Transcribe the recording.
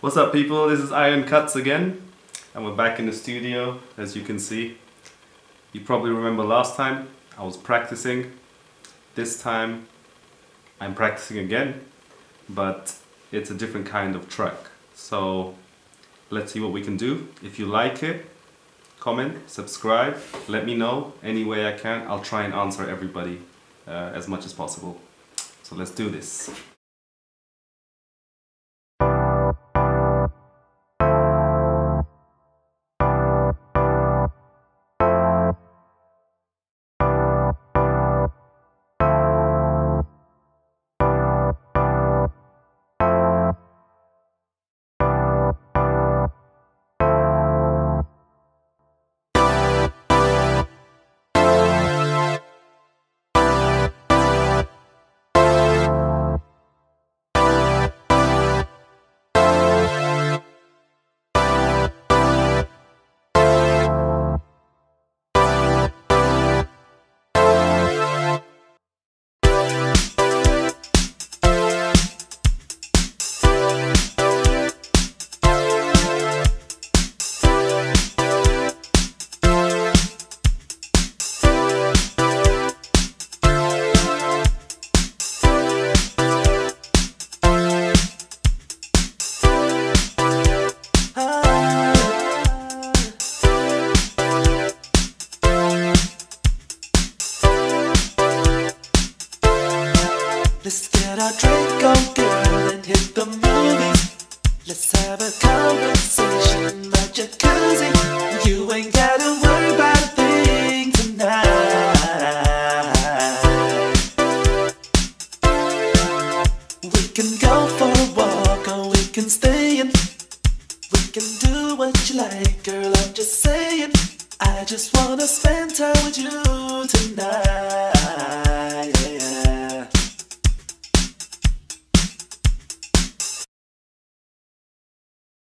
What's up, people? This is Iron Kutz again, and we're back in the studio, as you can see. You probably remember last time I was practicing. This time I'm practicing again, but it's a different kind of track. So let's see what we can do. If you like it, comment, subscribe, let me know any way I can. I'll try and answer everybody uh, as much as possible. So let's do this. Let's get our drink on, girl, and hit the movies. Let's have a conversation in my jacuzzi. You ain't gotta worry about a thing tonight. We can go for a walk or we can stay in. We can do what you like, girl. I'm just saying. I just wanna spend time with you.